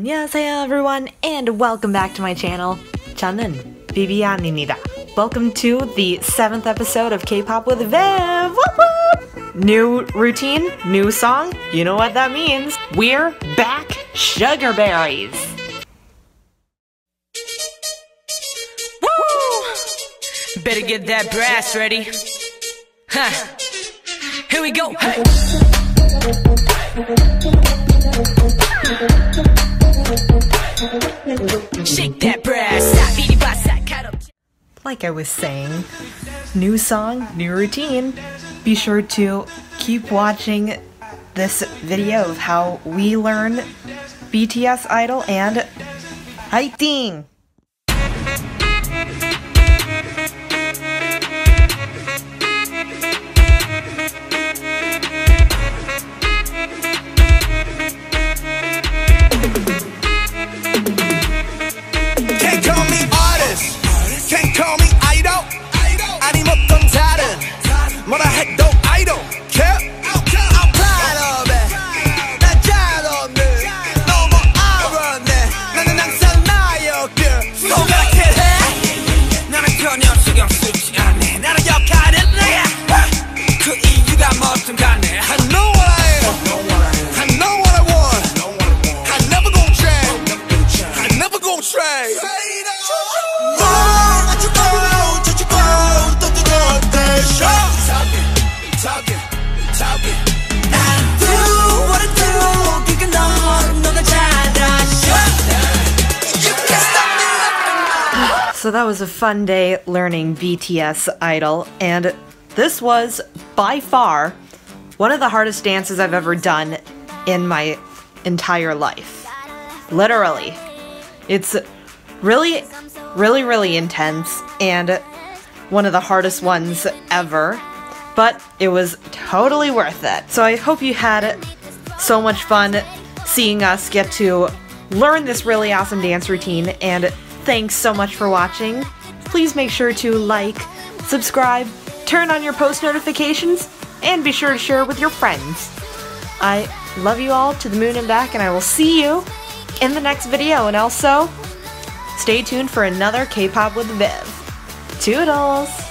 안녕하세요 everyone and welcome back to my channel. 저는 비비안입니다. Welcome to the seventh episode of K-pop with Viv. Whoop, whoop. New routine, new song. You know what that means. We're back, Sugar Berries. Woo! Better get that brass ready. Huh. Here we go. Hey. Like I was saying, new song, new routine. Be sure to keep watching this video of how we learn BTS Idol and Fighting! What the heck though? So that was a fun day learning BTS Idol, and this was by far one of the hardest dances I've ever done in my entire life. Literally. It's really, really, really intense, and one of the hardest ones ever, but it was totally worth it. So I hope you had so much fun seeing us get to learn this really awesome dance routine, and thanks so much for watching. Please make sure to like, subscribe, turn on your post notifications, and be sure to share with your friends. I love you all to the moon and back, and I will see you in the next video. And also, stay tuned for another K-pop with Viv. Toodles!